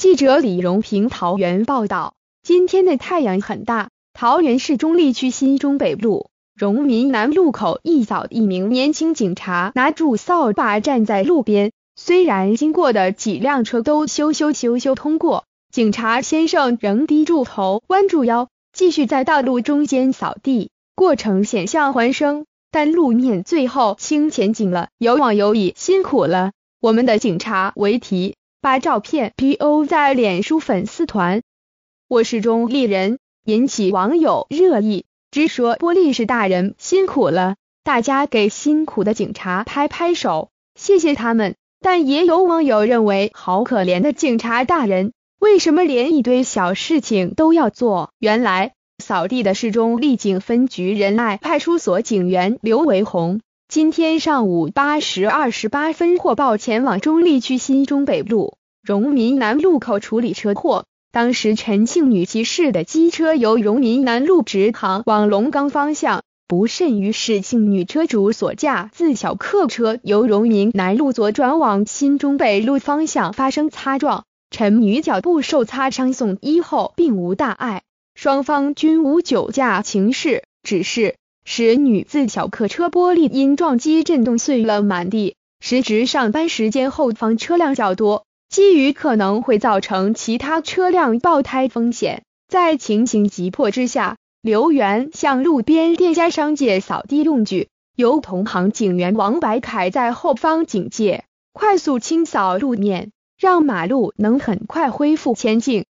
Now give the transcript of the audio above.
记者李荣平桃园报道，今天的太阳很大。桃园市中立区新中北路荣民南路口一早，一名年轻警察拿住扫把站在路边，虽然经过的几辆车都咻咻咻咻通过，警察先生仍低住头，弯住腰，继续在道路中间扫地，过程险象环生，但路面最后清前景了。有网友以“辛苦了，我们的警察”为题，把照片 PO 在脸书粉丝团。我是中立人。引起网友热议，直说玻璃是大人辛苦了，大家给辛苦的警察拍拍手，谢谢他们。但也有网友认为，好可怜的警察大人，为什么连一堆小事情都要做？原来扫地的市中立警分局仁爱派出所警员刘维红，今天上午八时二十八分获报前往中立区新中北路荣民南路口处理车祸。当时陈庆女骑士的机车由荣民南路直航往龙岗方向，不慎与史庆女车主所驾自小客车由荣民南路左转往新中北路方向发生擦撞，陈女脚部受擦伤送医后并无大碍，双方均无酒驾情事，只是使女自小客车玻璃因撞击震动碎了满地。时值上班时间，后方车辆较多。基于可能会造成其他车辆爆胎风险，在情形急迫之下，刘源向路边店家商借扫地用具，由同行警员王白凯在后方警戒，快速清扫路面，让马路能很快恢复前进。